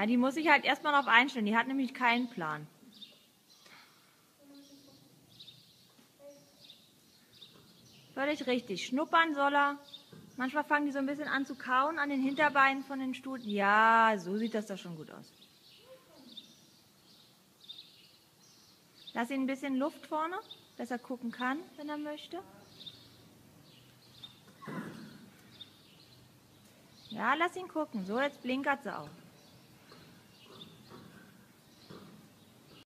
Ja, die muss ich halt erstmal noch einstellen. Die hat nämlich keinen Plan. Völlig richtig. Schnuppern soll er. Manchmal fangen die so ein bisschen an zu kauen an den Hinterbeinen von den Stuten. Ja, so sieht das doch schon gut aus. Lass ihn ein bisschen Luft vorne, dass er gucken kann, wenn er möchte. Ja, lass ihn gucken. So, jetzt blinkert sie auch.